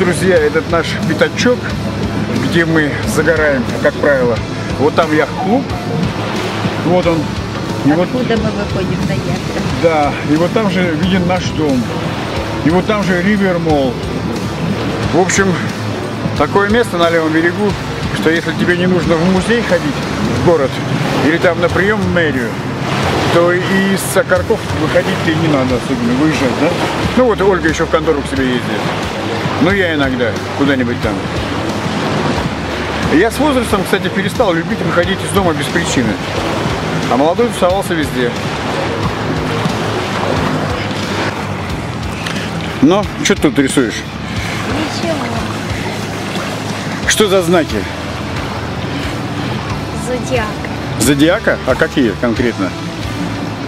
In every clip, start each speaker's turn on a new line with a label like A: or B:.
A: друзья, этот наш пятачок, где мы загораем, как правило. Вот там яхт-клуб. Вот он. И вот,
B: Откуда мы выходим на яхту?
A: да, и вот там же виден наш дом. И вот там же Ривер Молл. В общем, такое место на левом берегу, что если тебе не нужно в музей ходить, в город, или там на прием в мэрию, то и из Сокарков выходить-то и не надо особенно, выезжать, да? Ну вот Ольга еще в контору к себе ездит. Ну я иногда куда-нибудь там. Я с возрастом, кстати, перестал любить выходить из дома без причины. А молодой тусовался везде. Ну, что ты тут рисуешь?
C: Ничего.
A: Что за знаки?
C: Зодиак.
A: Зодиака? А какие конкретно?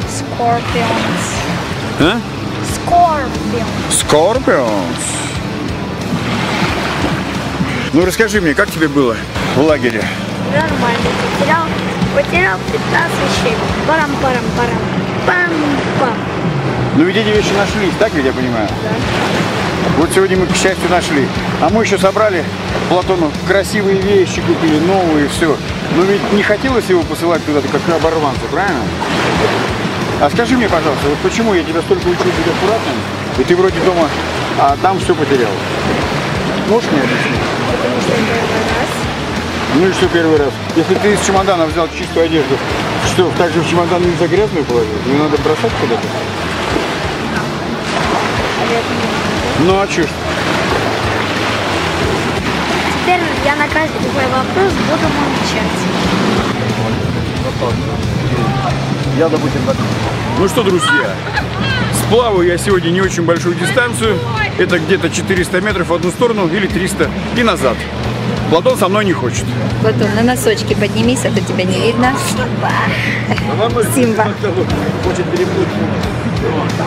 C: Scorpions.
A: А?
C: Scorpions.
A: Скорпионс. Ну расскажи мне, как тебе было в лагере?
C: Нормально. Потерял, потерял 15 вещей. Парам-парам-парам. Пам-пам.
A: Ну ведь эти вещи нашлись, так ведь я понимаю? Вот сегодня мы, к счастью, нашли. А мы еще собрали Платону красивые вещи купили, новые, все. Но ведь не хотелось его посылать туда как оборванца, правильно? А скажи мне, пожалуйста, вот почему я тебя столько учу быть аккуратным, и ты вроде дома, а там все потерял? Можешь мне объяснить? Ну и что первый раз? Если ты из чемодана взял чистую одежду, что, так же в чемодан нельзя грязную положить? Ее надо бросать куда-то? Ну а что ж?
C: Теперь я на каждый твой вопрос буду молчать.
A: Я, допустим, так. Ну что, друзья, сплаваю я сегодня не очень большую дистанцию. Это где-то 400 метров в одну сторону или 300 и назад. Платон со мной не хочет.
B: Платон, на носочки поднимись, а то тебя не видно. Симба.
A: Хочет переплыть.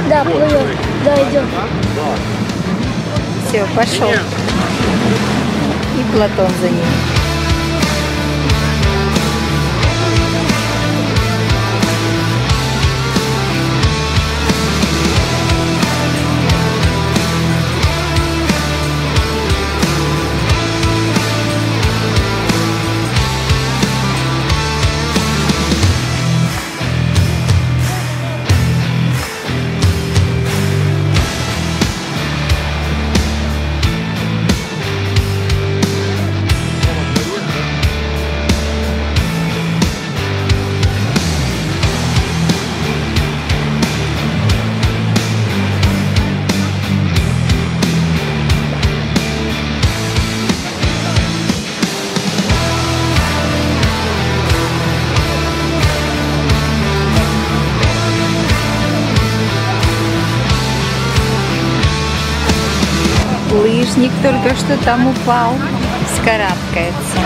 C: Да, плывет. Да, идет.
B: Все, пошел. И Платон за ним. Только что там упал. Скарабкается.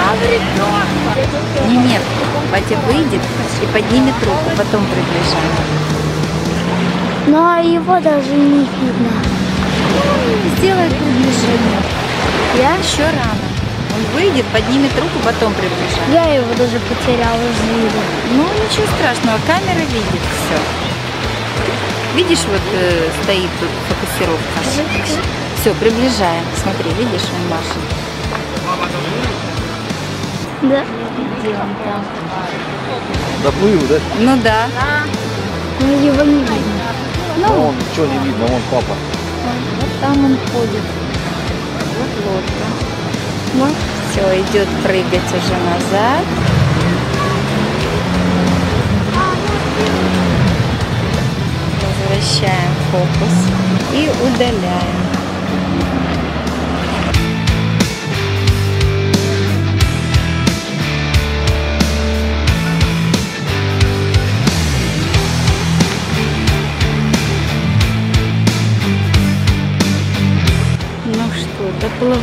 B: Не, нет, Батя выйдет и поднимет руку, потом приближает.
C: Ну, а его даже не видно.
B: Сделай приближение. Я еще рано. Он выйдет, поднимет руку, потом приближает.
C: Я его даже потерял из виду.
B: Ну, ничего страшного, камера видит все. Видишь, вот э, стоит тут фокусировка. Все, приближаем. Смотри, видишь, он машет.
C: Да.
B: Он там?
D: Доплыл, да?
B: Ну да.
C: Но его не видно.
D: Ну, он, что не видно, он папа.
B: Вот там он ходит. Вот лодка. Вот. Все, идет прыгать уже назад. Возвращаем фокус и удаляем.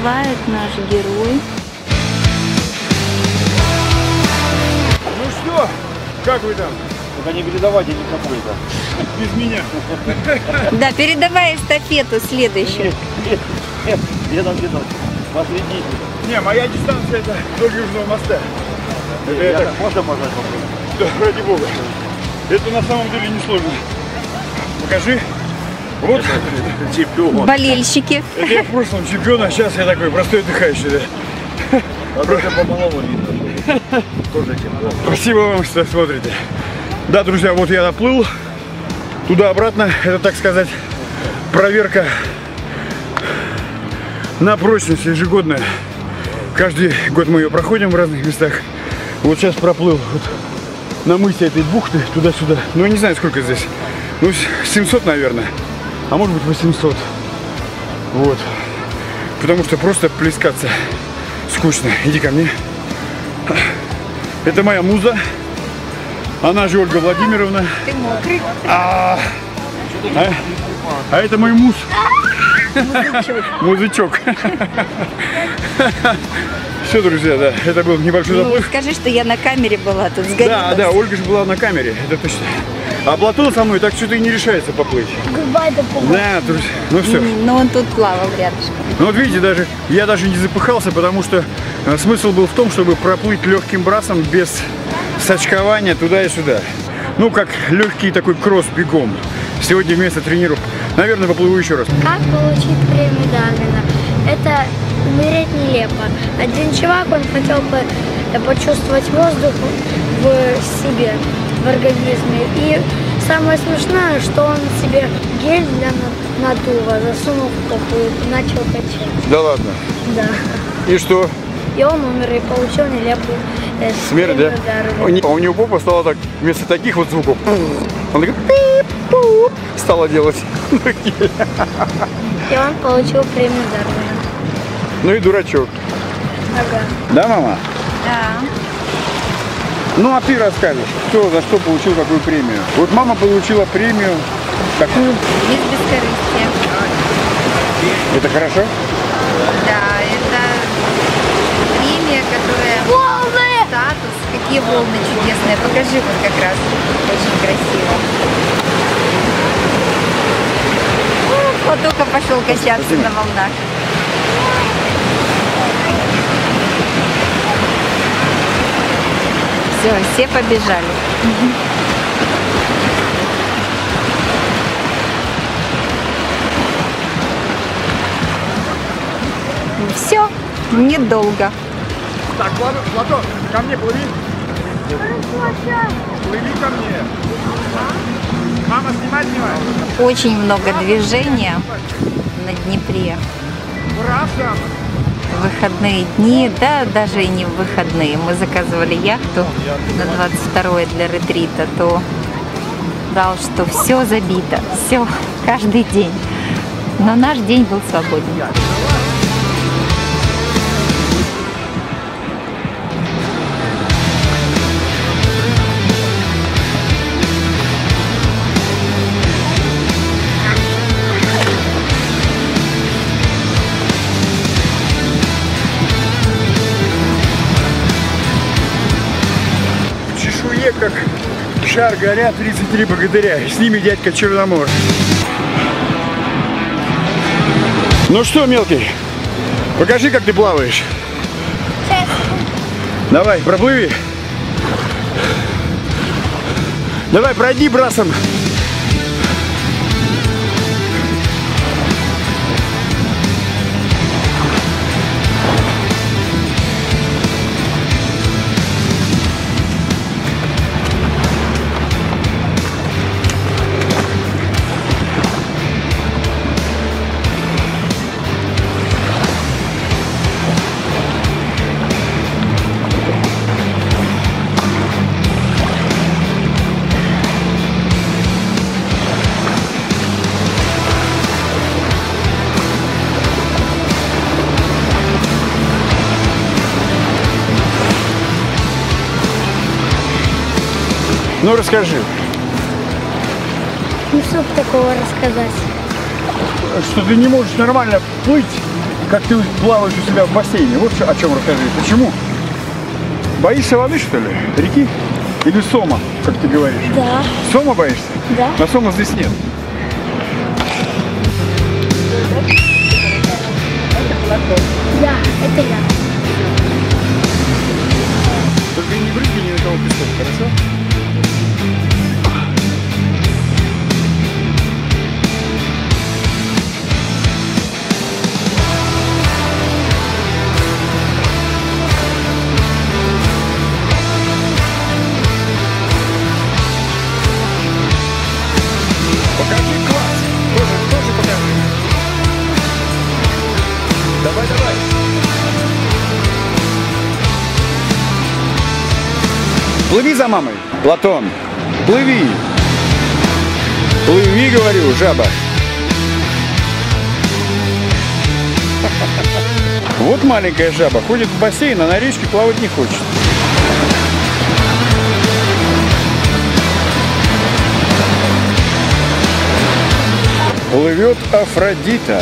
B: Доплывает наш герой.
A: Ну что, как вы там?
D: Только не передавайте никому это.
A: Без меня.
B: Да, передавай эстафету следующую.
D: Нет, нет, я там где-то посреди.
A: Не, моя дистанция это до Южного моста. Это Я так,
D: так можно
A: да, ради бога. Это на самом деле не сложно. Покажи. Вот
D: Чемпион.
B: Болельщики.
A: это я в прошлом чемпион, а сейчас я такой простой отдыхающий, да.
D: А только по малому видно. Тоже чемпион.
A: Спасибо вам, что смотрите. Да, друзья, вот я доплыл туда-обратно. Это, так сказать, проверка на прочность ежегодная. Каждый год мы ее проходим в разных местах. Вот сейчас проплыл вот на мысе этой бухты туда-сюда. Ну, я не знаю, сколько здесь. Ну, с- 700, наверное. А может быть, 800. Вот. Потому что просто плескаться скучно. Иди ко мне. Это моя муза. Она же Ольга Владимировна.
B: Ты мокрый.
A: А, а, а это мой муз. Музычок. Все, друзья, да, это был небольшой
B: Ну,
A: заплыв.
B: скажи, что я на камере была тут, сгорела.
A: Да, да, Ольга же была на камере, это точно. А Платон со мной так что-то и не решается поплыть.
C: До побачення.
A: Да, друзья, ну все.
B: Но он тут плавал рядышком.
A: Ну вот видите, даже я даже не запыхался, потому что э, смысл был в том, чтобы проплыть легким брасом без сочкования туда и сюда. Ну, как легкий такой кросс бегом. Сегодня вместо тренировок. Наверное, поплыву еще раз.
C: Как получить премию Дарвина? Это умереть нелепо. Один чувак, он хотел бы э, почувствовать воздух в себе, в организме. И самое смешное, что он себе гель для на- надува засунул в попу и начал качать.
A: Да ладно.
C: Да.
A: И что?
C: И он умер и получил нелепую э,
A: Смерть, да?
C: премию Дарвина.
A: У не- А у него попа стала так, вместо таких вот звуков, он такой стала делать.
C: И он получил премию Дарвина.
A: Ну и дурачок.
C: Ага.
A: Да, мама?
B: Да.
A: Ну а ты расскажешь, кто за что получил какую премию. Вот мама получила премию. Какую?
B: Без бескорыстия.
A: Это хорошо?
B: Да, это премия, которая...
C: Волны!
B: Статус. Какие волны чудесные. Покажи вот как раз. Очень красиво. О, Вот только пошел качаться на волнах. Все, все побежали. Все, недолго.
A: Так, Платон, ко мне плыви. Плыви ко мне. Мама, снимать снимай.
B: Очень много движения на Днепре.
A: Брасом.
B: Выходные дни, да, даже и не в выходные. Мы заказывали яхту на 22 для ретрита, то дал, что все забито, все, каждый день. Но наш день был свободен.
A: Шар горят 33 богатыря. С ними дядька Черномор. Ну что, мелкий, покажи, как ты плаваешь. Давай, проплыви. Давай, пройди брасом. Ну, расскажи,
C: Ну, что такого рассказать?
A: что ты не можешь нормально плыть, как ты плаваешь у себя в бассейне. Вот о чем расскажи. Почему? Боишься воды, что ли? Реки? Или сома, как ты говоришь?
C: Да.
A: Сома боишься?
C: Да.
A: На сома здесь нет.
C: Да, это я.
A: Плыви за мамой, Платон, плыви. Плыви, говорю, жаба. Вот маленькая жаба ходит в бассейн, а на речке плавать не хочет. Плывет Афродита.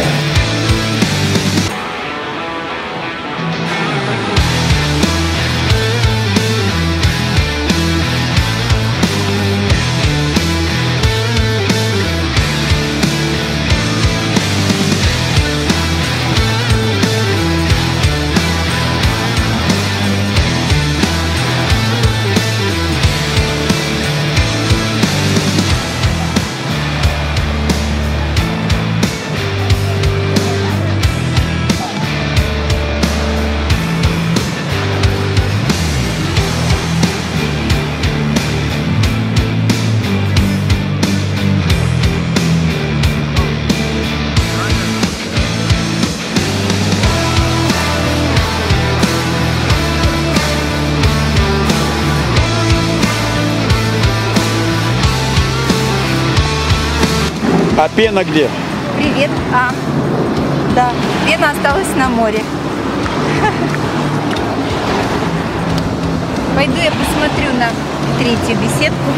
A: Пена где?
B: Привет. А, да, пена осталась на море. Пойду я посмотрю на третью беседку.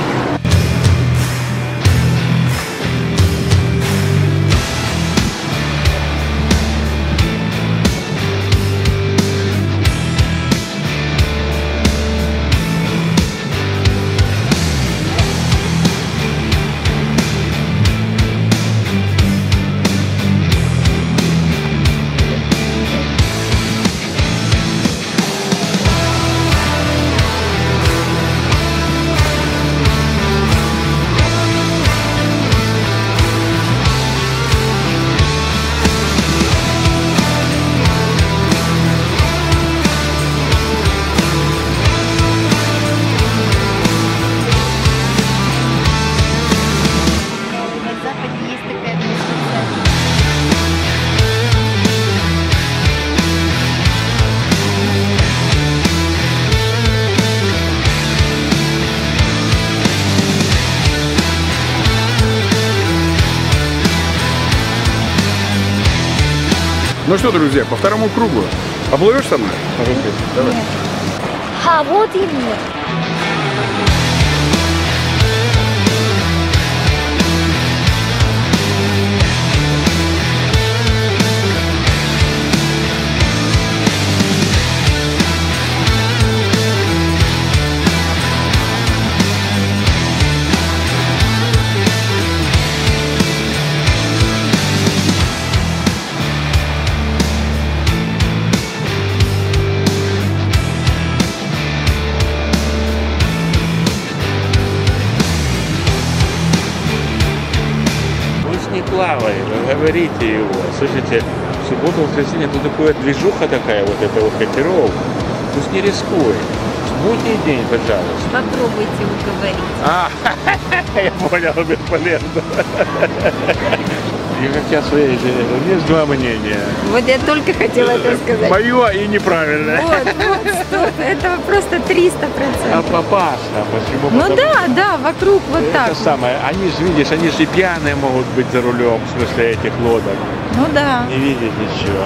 A: Ну что, друзья, по второму кругу. Оплывешь со мной? Давай.
C: А вот и нет.
E: Плавает, говорите его. Слушайте, в субботу, воскресенье, тут такая движуха такая, вот это вот катеров. Пусть не рискует. В будний день, пожалуйста.
B: Попробуйте уговорить.
E: А, я понял, бесполезно. И как я своей жене, говорю, есть два мнения.
B: Вот я только хотела это сказать.
E: Мое и неправильное.
B: Вот, вот, что, это просто 300
E: А
B: процентов.
E: папаша, почему?
B: Ну
E: Потому
B: да, да, вокруг вот так.
E: Это самое, они же, видишь, они же и пьяные могут быть за рулем, в смысле этих лодок.
B: Ну да.
E: Не видят ничего.